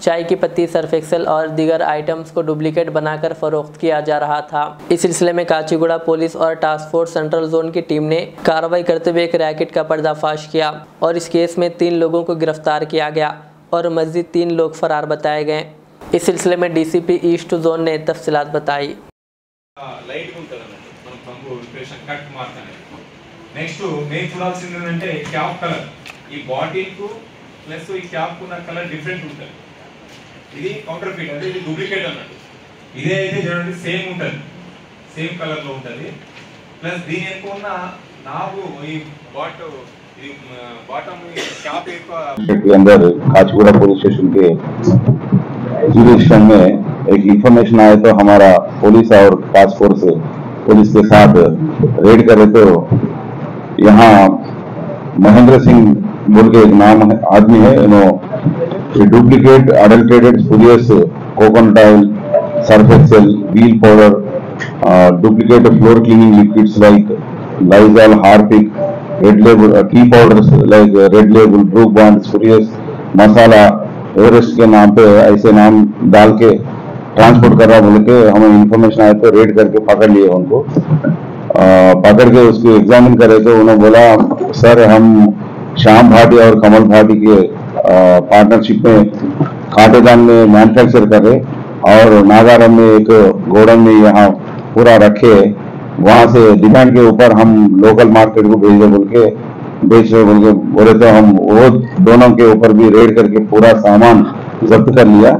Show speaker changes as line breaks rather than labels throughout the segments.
चाय की पत्ती सर्फ एक्सेल और दीगर आइटम्स को डुप्लीकेट बनाकर फरोख्त किया जा रहा था इस सिलसिले में काचीगुड़ा पुलिस और टास्क फोर्स सेंट्रल जोन की टीम ने कार्रवाई करते हुए एक रैकेट का पर्दाफाश किया और इस केस में तीन लोगों को गिरफ्तार किया गया और मजीद तीन लोग फरार बताए गए इस सिलसिले में डीसीपी ईस्ट जोन ने तफसीलात बताई
లైట్ ఉంటుంది అన్నట్టు మనం పంపు ఇంప్రెషన్ కట్ మార్క్ అనేది నెక్స్ట్ మేము చూడాల్సింది ఏంటంటే క్యాప్ కలర్ ఈ బాటిల్ కు ప్లస్ ఈ క్యాప్ కు ఉన్న కలర్ డిఫరెంట్ ఉంటుంది ఇది కౌంటర్ ఫిట్ అంటే ఇది డూప్లికేట్ అన్నట్టు ఇదే అయితే చూడండి సేమ్ ఉంటుంది సేమ్ కలర్ లో ఉంటుంది ప్లస్ దీని వెనుక ఉన్న నాబు ఈ బాట్ ఇది బాటమ్ క్యాప్ యొక్క
के अंदर काचगुड़ा पुलिस स्टेशन के जुरिस्डिक्शन में एक इंफॉर्मेशन आया तो हमारा पुलिस और टास्क फोर्स पुलिस के साथ रेड करे तो यहाँ महेंद्र सिंह बोल के एक नाम है duplicate adulterated spurious coconut oil Surf Excel Wheel powder duplicate floor cleaning liquids like Lysol Harpic Red Label tea powders like Red Label Brooke Bond spurious masala Everest के नाम पे ऐसे नाम डाल के ट्रांसपोर्ट कर रहा बोल के हमें इंफॉर्मेशन आया तो रेड करके पकड़ लिए उनको। पकड़ के उसको एग्जामिन करे तो उन्होंने बोला, सर, हम श्याम भाटी और कमल भाटी के पार्टनरशिप में काटेदान में मैन्युफैक्चर कर और नागारम में एक गोडम में यहाँ पूरा रखे। वहाँ से डिमांड के ऊपर हम लोकल मार्केट को भेज बोल के, बेच रहे बोल के बोले तो हम वो दोनों के ऊपर भी रेड करके पूरा सामान जब्त कर लिया।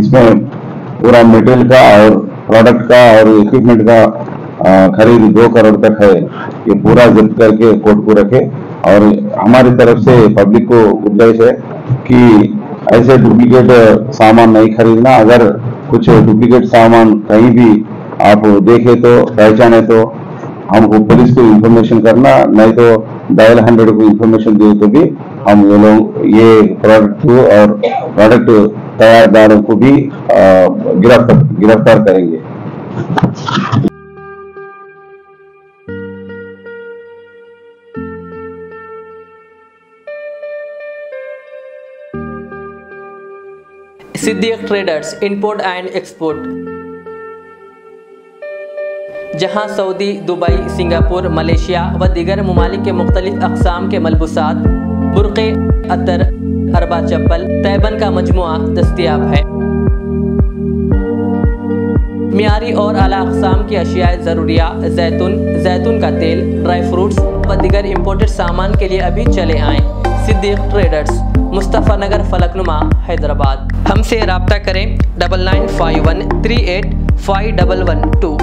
इसमें पूरा मेटेरियल का और प्रोडक्ट का और इक्विपमेंट का खरीद दो करोड़ तक है। ये पूरा जब्त करके कोर्ट को रखे। और हमारी तरफ़ से पब्लिक को गुजारिश है कि ऐसे डुप्लीकेट सामान नहीं खरीदना। अगर कुछ डुप्लीकेट सामान कहीं भी आप देखे तो पहचाने तो हमको पुलिस को इंफॉर्मेशन करना, नहीं तो डायल हंड्रेड को इंफॉर्मेशन दिए तो भी हम ये लोग, ये प्रोडक्ट और प्रोडक्ट तैयारदारों को भी गिरफ़्तार गिरफ़्तार करेंगे।
Siddique traders import and export जहाँ सऊदी, दुबई, सिंगापुर, मलेशिया व दीगर ममालिक के मुख्तलिफ़ अकसाम के मलबूसात, बुरक़े, अतर हरबा चप्पल, तैबन का मजमु दस्तियाब है। मियारी और अला अकसाम की अशियाए ज़रूरिया, जैतून जैतून का तेल, ड्राई फ्रूट्स व दीगर इम्पोर्टेड सामान के लिए अभी चले आएँ। सिद्दीक ट्रेडर्स मुस्तफ़ा नगर फलकनुमा, हैदराबाद। हमसे रबता करें double nine five one three eight five double one two